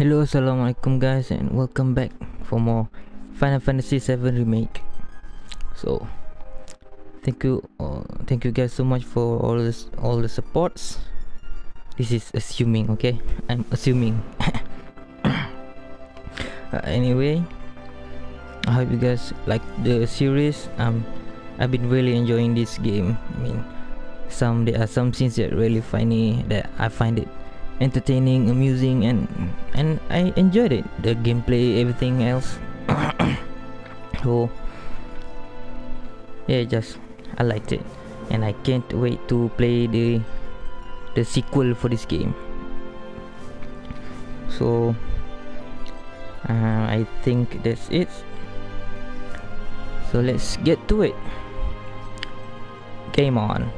Hello, assalamualaikum guys, and welcome back for more Final Fantasy VII remake. So, thank you, uh, thank you guys so much for all this, all the supports. This is assuming, okay? I'm assuming. uh, anyway, I hope you guys like the series. Um, I've been really enjoying this game. I mean, some there are some scenes that really funny that I find it entertaining, amusing, and and I enjoyed it. The gameplay, everything else. so yeah, just I liked it, and I can't wait to play the the sequel for this game. So uh, I think that's it. So let's get to it. Game on.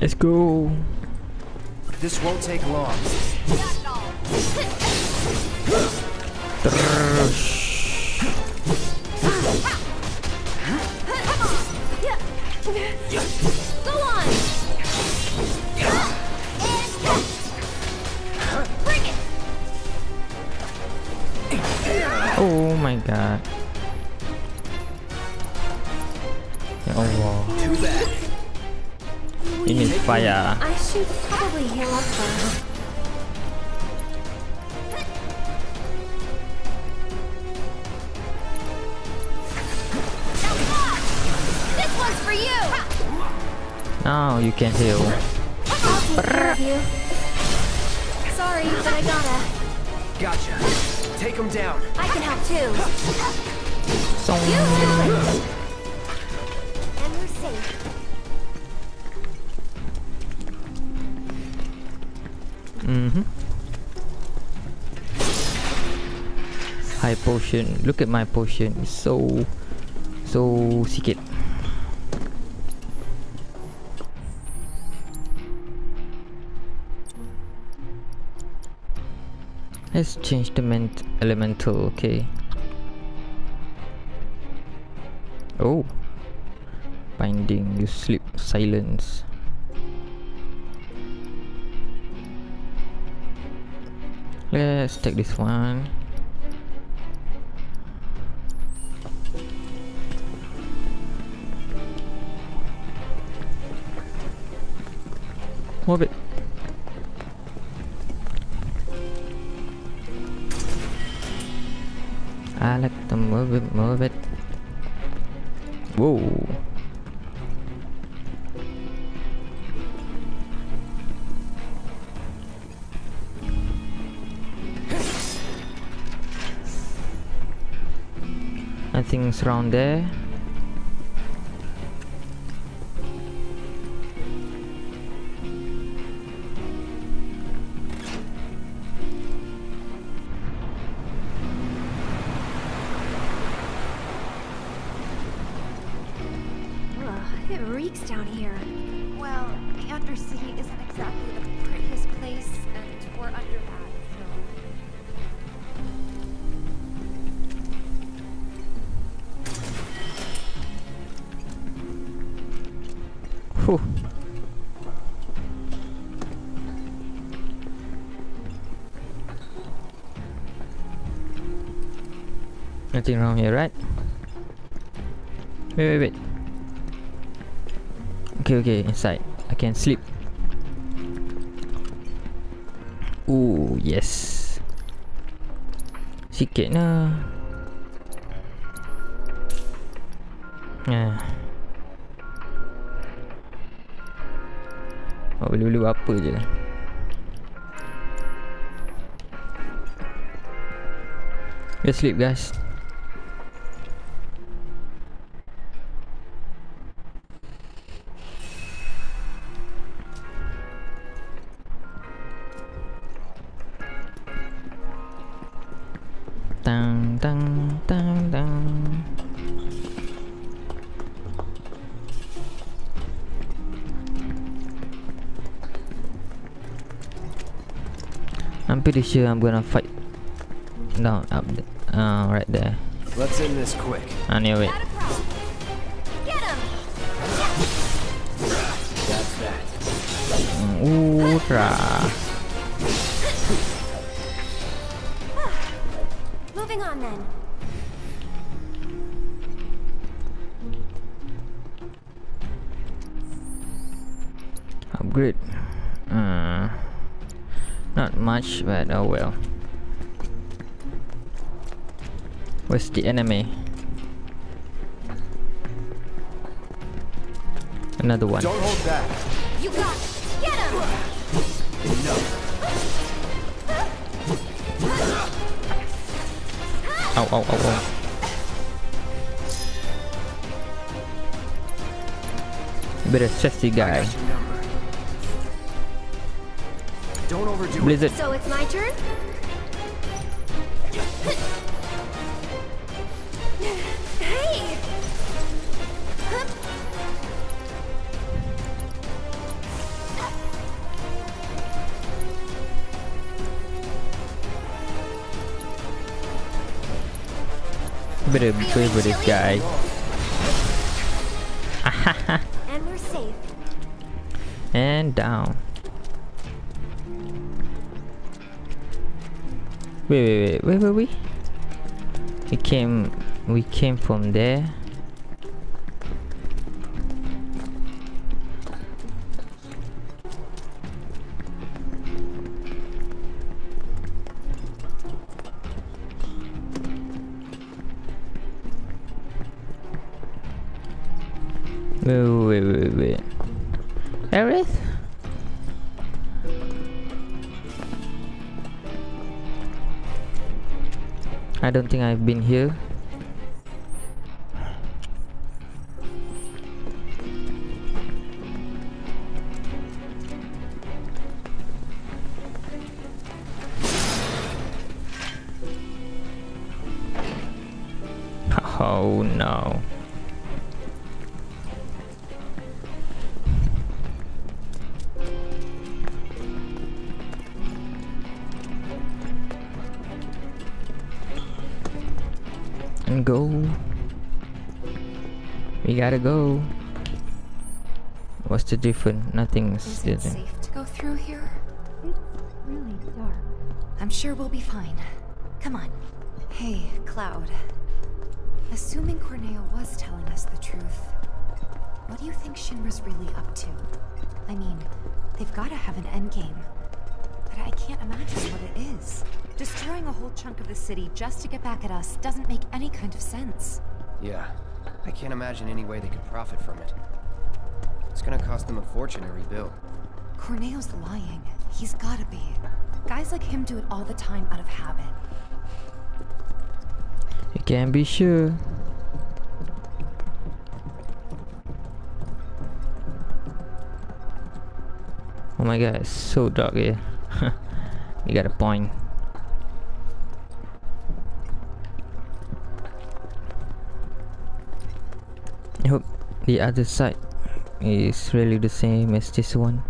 Let's go. This won't take long. Go on! Bring it! Oh my god. Fire. I should probably heal up first. This one's for you! Now you can heal. I'll take care of you. Sorry, but I gotta. Gotcha. Take him down. I can help too. So potion. Look at my potion. It's so so secret. Let's change the ment elemental, okay. Oh. Binding, you sleep, silence. Let's take this one. Move it. I like to move it, move it. Whoa. Nothing's around there. Nothing wrong here, right? Wait, wait, wait. Okay, okay, inside. I can sleep. Ooh, yes. Sikit lah. Ah. Oh, boleh-boleh buat apa je lah. Go sleep guys. I'm pretty sure I'm gonna fight. No, up there. Uh, right there. Let's end this quick. I knew it. Not a. Get him! That's that. Ultra. Much, but oh well. Where's the enemy? Another one. Don't hold back. You got it. Get him! No. Ow, ow, ow, ow. Better safety I guy. Got your number. Don't overdo it. So it's my turn? Hey! Better be brave with this guy. And we're safe. And down. Wait, wait, wait, wait, wait, wait. We came, we came from there. Wait, wait, wait, wait. Aerith? I don't think I've been here. Gotta go. What's the difference? Nothing's Is it different. safe to go through here? It's really dark. I'm sure we'll be fine. Come on. Hey, Cloud. Assuming Corneo was telling us the truth, what do you think Shinra's really up to? I mean, they've gotta have an endgame. But I can't imagine what it is. Destroying a whole chunk of the city just to get back at us doesn't make any kind of sense. Yeah. I can't imagine any way they could profit from it. It's gonna cost them a fortune to rebuild. Corneo's lying. He's gotta be. Guys like him do it all the time out of habit. You can't be sure. Oh my god, it's so dark here. you got a point. The other side is really the same as this one.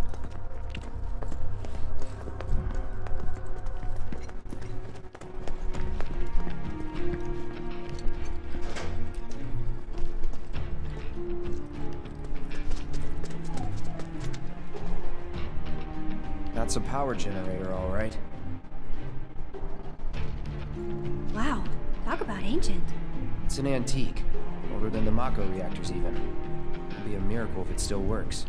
That's a power generator, all right. Wow. Talk about ancient. It's an antique. Older than the Mako reactors, even. It'd be a miracle if it still works.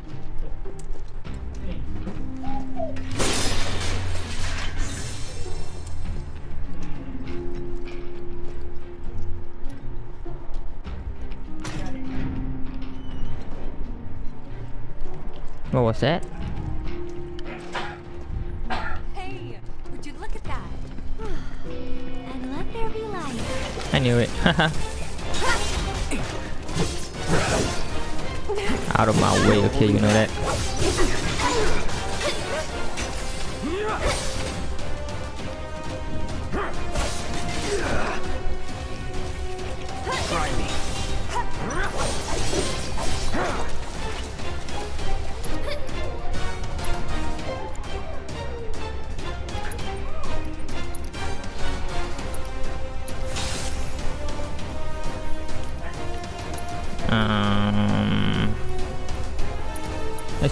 What was that? Hey, would you look at that? And let there be light. I knew it. Out of my way, okay, you know that.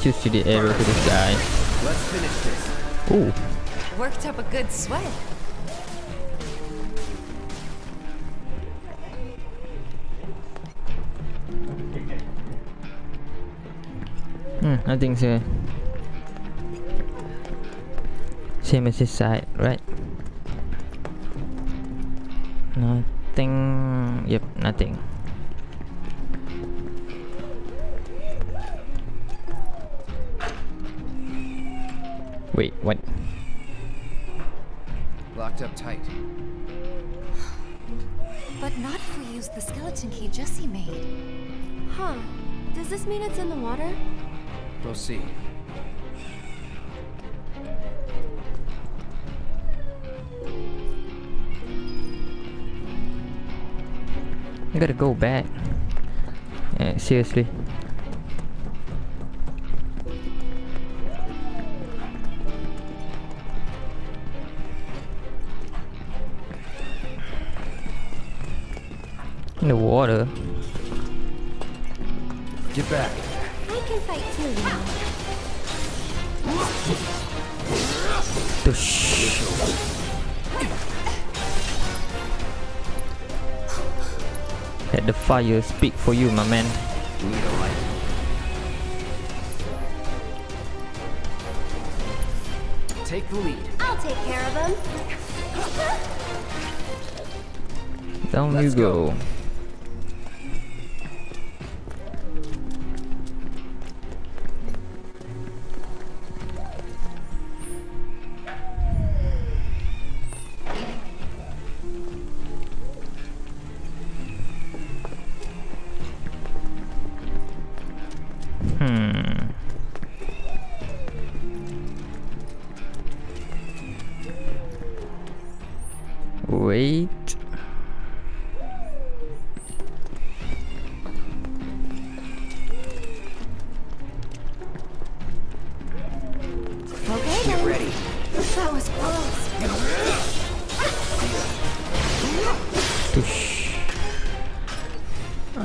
Just shoot the arrow to this guy. Let's finish this. Ooh, worked up a good sweat. Hmm, nothing's here. Same as this side, right? Nothing. Yep, nothing. Wait, what? Locked up tight. But not if we use the skeleton key Jesse made. Huh. Does this mean it's in the water? We'll see. I gotta go back. Yeah, seriously. The water. Get back. I can fight too, you know. Tush. Let the fire speak for you, my man. Need a light. Take the lead. I'll take care of him. Down Let's you go. go.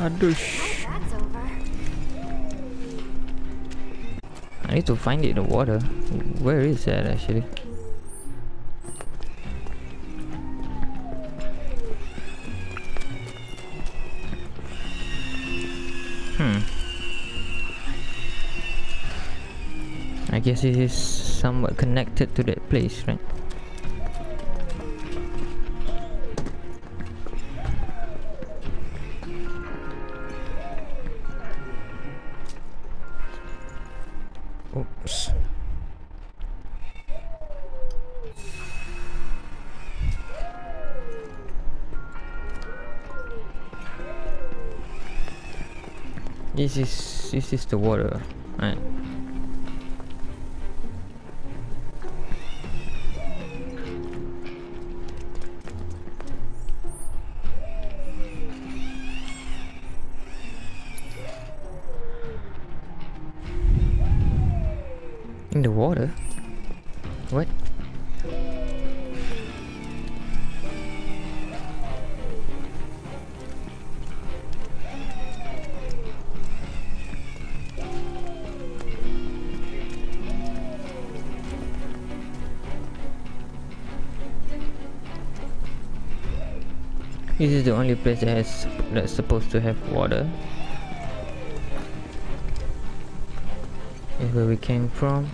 I need to find it in the water. Where is that actually? Hmm. I guess it is somewhat connected to that place, right? This is this is the water, right? Only place that has that's supposed to have water. Is where we came from.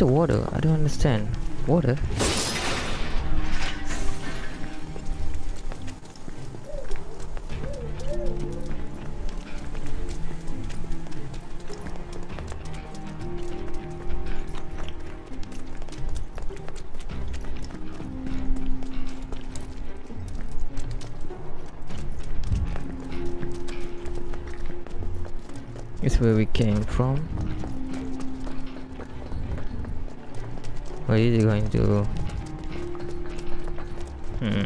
The water? I don't understand. Water? It's where we came from. Where is it going to? Hmm.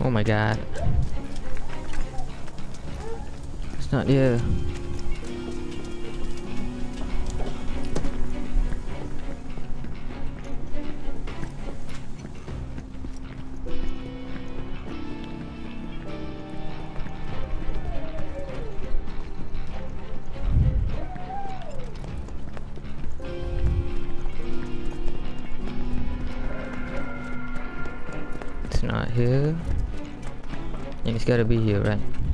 Oh my god. It's not here. Gotta be here, right?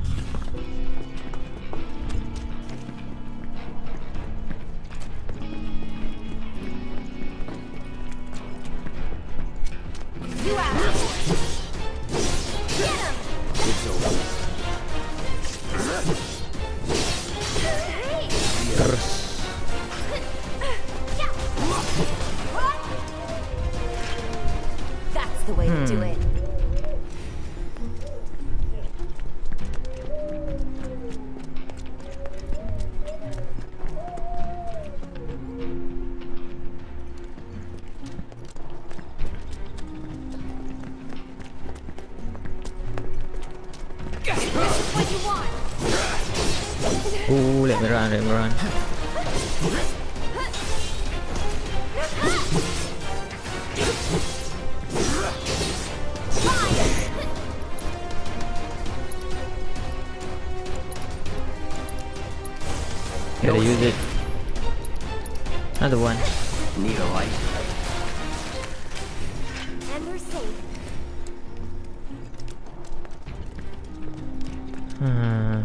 Uh,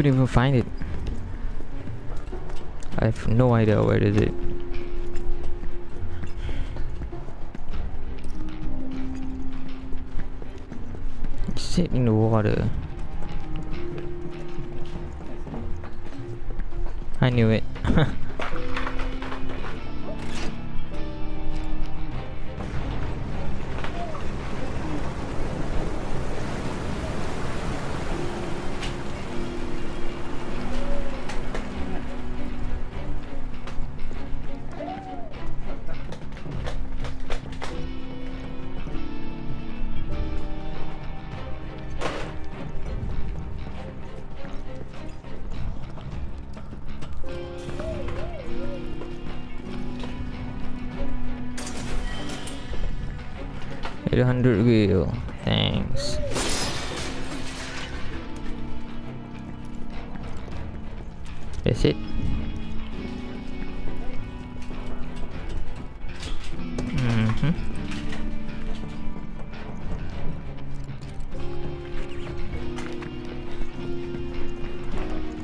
Couldn't even find it. I have no idea where is it. Eight hundred gil. Thanks. That's it. Mm-hmm.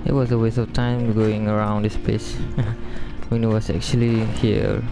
It was a waste of time going around this place when it was actually here.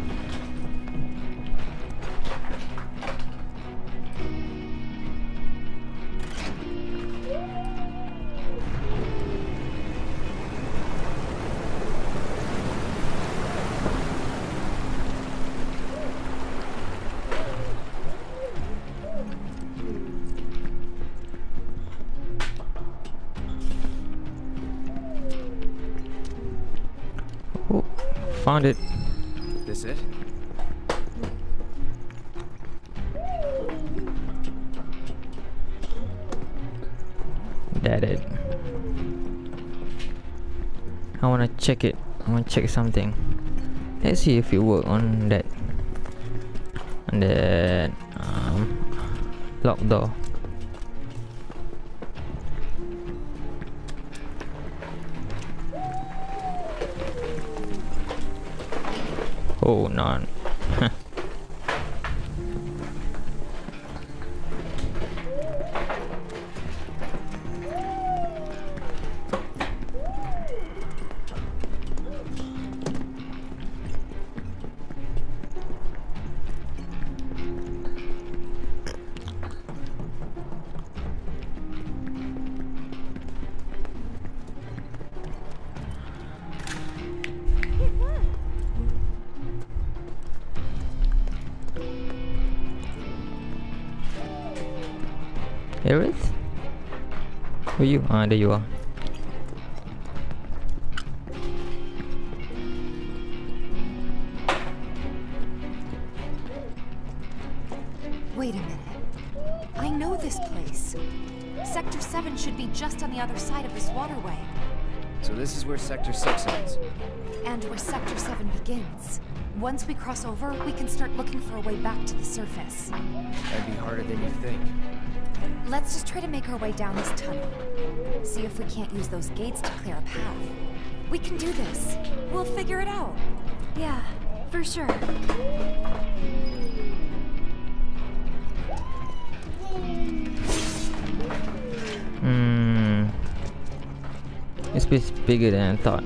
Check something. Let's see if it work on that on that um, lock door. Oh, no. Ah, there you are. Wait a minute. I know this place. Sector 7 should be just on the other side of this waterway. So this is where Sector 6 ends. And where Sector 7 begins. Once we cross over, we can start looking for a way back to the surface. That'd be harder than you think. Let's just try to make our way down this tunnel. See if we can't use those gates to clear a path. We can do this. We'll figure it out. Yeah, for sure. Hmm. This is bigger than I thought.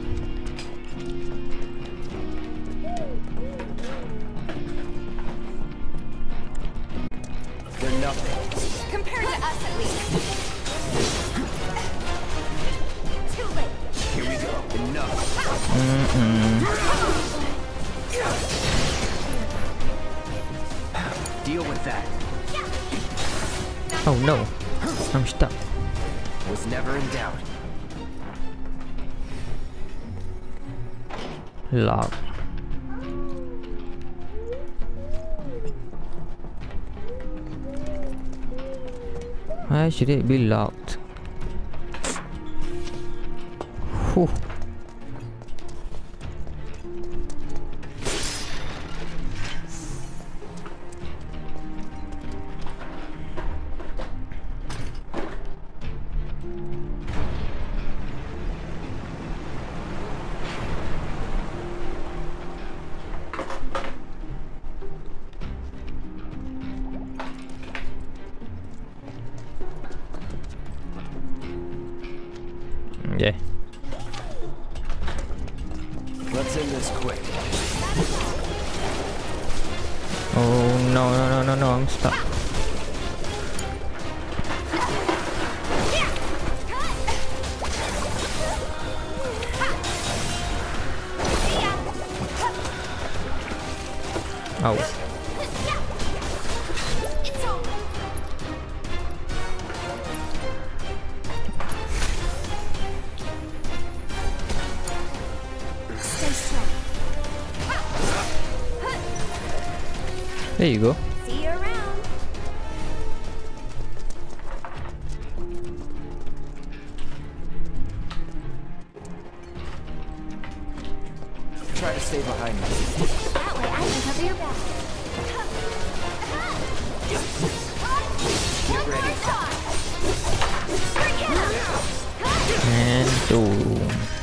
Deal with that. Oh no. I'm stuck. Was never in doubt. Lock. Why should it be locked? Whew. Oh no no no no no I'm stuck. Oh.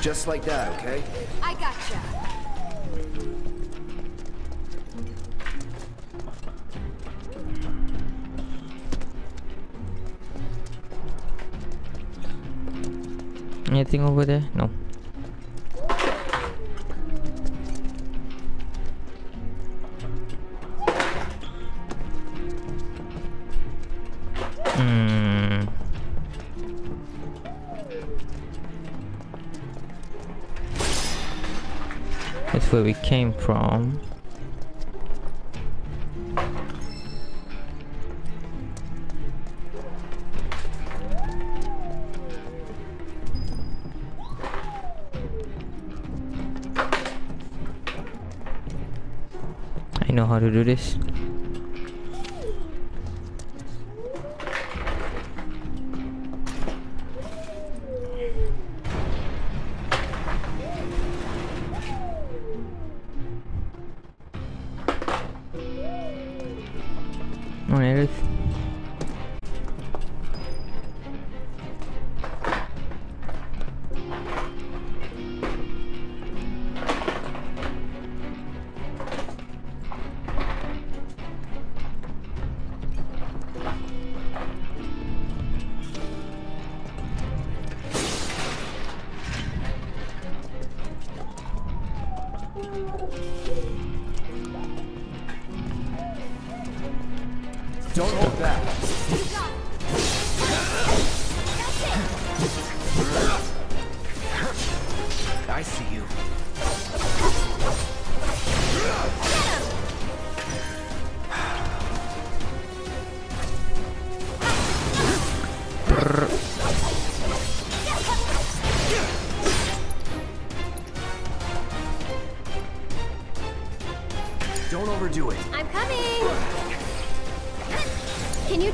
Just like that, okay? I gotcha. Anything over there? No. Where we came from. I know how to do this.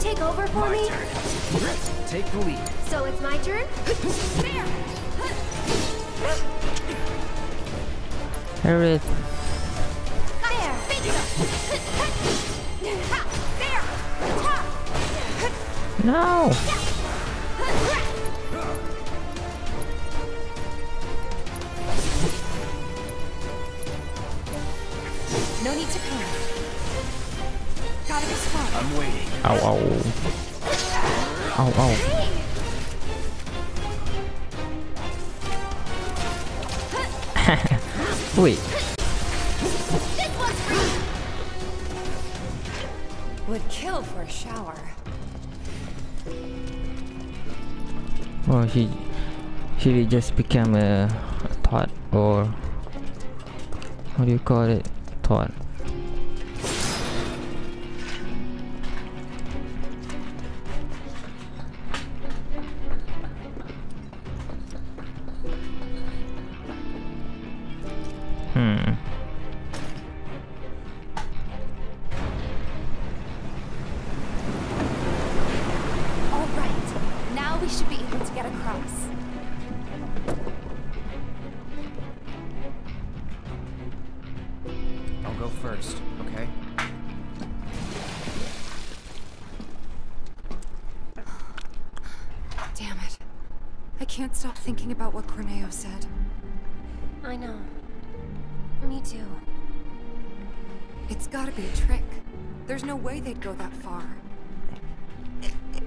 Take over for My me? turn. Take the lead. So it's my turn? There! Aerith. There! There! No! No Would kill for a shower. Oh, she she just became a thought or what do you call it? Thought. I know. Me too. It's gotta be a trick. There's no way they'd go that far.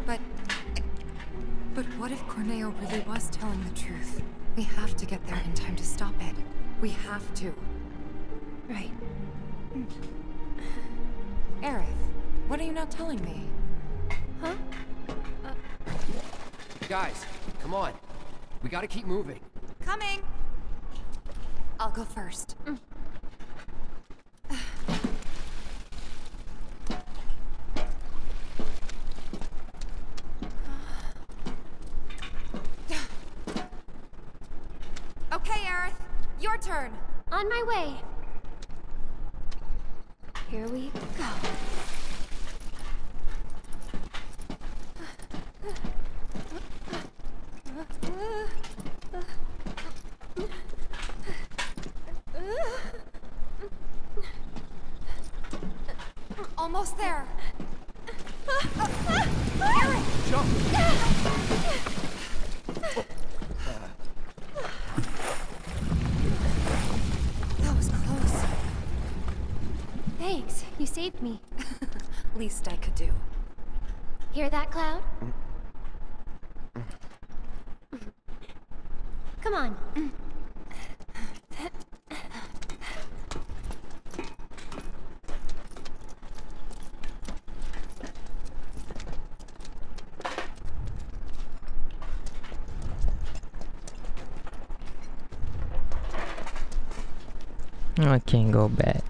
But... But what if Corneo really was telling the truth? We have to get there in time to stop it. We have to. Right. Aerith, what are you not telling me? Huh? Uh. Guys, come on. We gotta keep moving. Coming! I'll go first. okay, Aerith, your turn. On my way. Here we go. Almost there. Jump! That was close. Thanks, you saved me. Least I could do. Hear that, Cloud? Come on. Back.